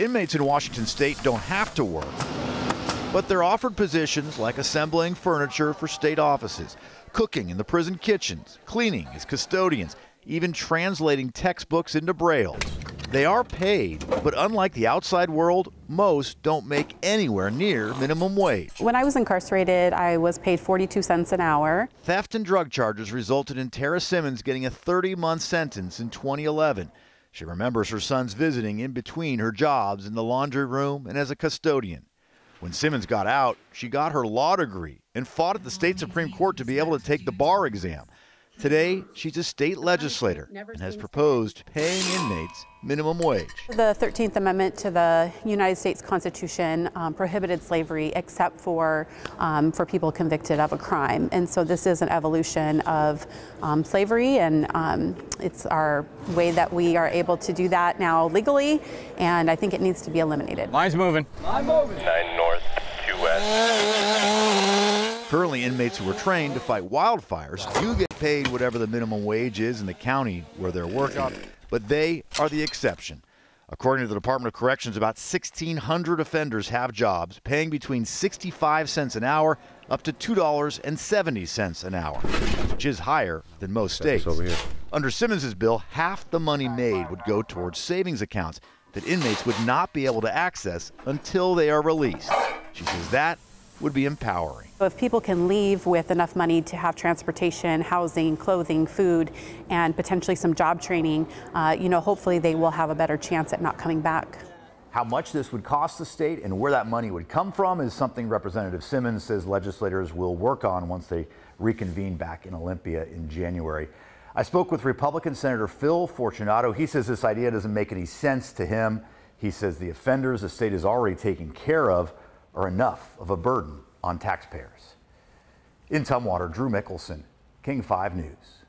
Inmates in Washington state don't have to work, but they're offered positions like assembling furniture for state offices, cooking in the prison kitchens, cleaning as custodians, even translating textbooks into Braille. They are paid, but unlike the outside world, most don't make anywhere near minimum wage. When I was incarcerated, I was paid 42 cents an hour. Theft and drug charges resulted in Tarra Simmons getting a 30 month sentence in 2011. She remembers her sons visiting in between her jobs in the laundry room and as a custodian. When Simmons got out, she got her law degree and fought at the state Supreme Court to be able to take the bar exam. Today, she's a state legislator and has proposed paying inmates minimum wage. The 13th Amendment to the United States Constitution um, prohibited slavery except for um, for people convicted of a crime. And so this is an evolution of um, slavery and um, it's our way that we are able to do that now legally and I think it needs to be eliminated. Line's moving. Line moving. 9 north, 2 west. Currently, inmates who are trained to fight wildfires do get paid whatever the minimum wage is in the county where they're working, but they are the exception. According to the Department of Corrections, about 1,600 offenders have jobs paying between 65 cents an hour up to $2.70 an hour, which is higher than most states. Under Simmons's bill, half the money made would go towards savings accounts that inmates would not be able to access until they are released. She says that would be empowering. If people can leave with enough money to have transportation, housing, clothing, food, and potentially some job training, uh, you know, hopefully they will have a better chance at not coming back. How much this would cost the state and where that money would come from is something Representative Simmons says legislators will work on once they reconvene back in Olympia in January. I spoke with Republican Senator Phil Fortunato. He says this idea doesn't make any sense to him. He says the offenders the state is already taking care of are enough of a burden on taxpayers. In Tumwater, Drew Mickelson, King 5 News.